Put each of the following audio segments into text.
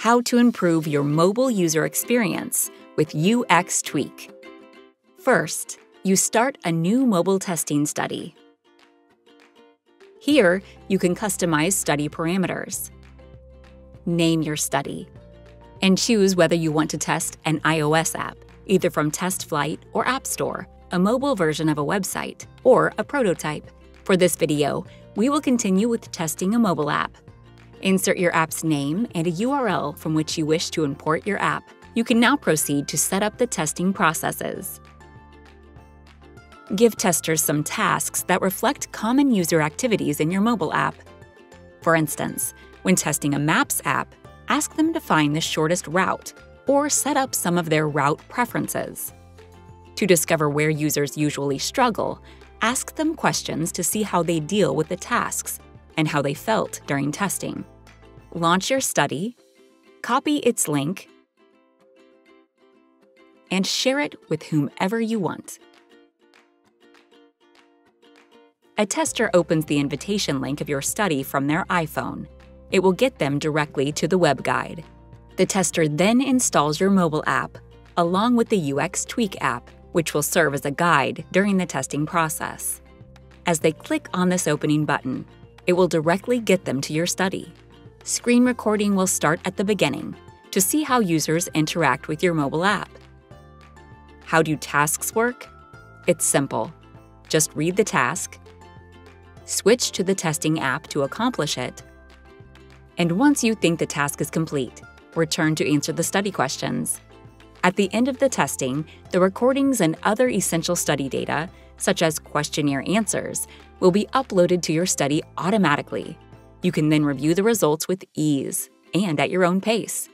how to improve your mobile user experience with UXtweak. First, you start a new mobile testing study. Here, you can customize study parameters. Name your study and choose whether you want to test an iOS app, either from TestFlight or App Store, a mobile version of a website, or a prototype. For this video, we will continue with testing a mobile app. Insert your app's name and a URL from which you wish to import your app. You can now proceed to set up the testing processes. Give testers some tasks that reflect common user activities in your mobile app. For instance, when testing a Maps app, ask them to find the shortest route or set up some of their route preferences. To discover where users usually struggle, ask them questions to see how they deal with the tasks and how they felt during testing. Launch your study, copy its link, and share it with whomever you want. A tester opens the invitation link of your study from their iPhone. It will get them directly to the web guide. The tester then installs your mobile app, along with the UXtweak app, which will serve as a guide during the testing process. As they click on this opening button, it will directly get them to your study. Screen recording will start at the beginning to see how users interact with your mobile app. How do tasks work? It's simple. Just read the task, switch to the testing app to accomplish it, and once you think the task is complete, return to answer the study questions. At the end of the testing, the recordings and other essential study data, such as questionnaire answers, will be uploaded to your study automatically. You can then review the results with ease and at your own pace.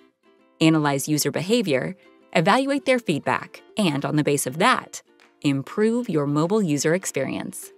Analyze user behavior, evaluate their feedback, and on the base of that, improve your mobile user experience.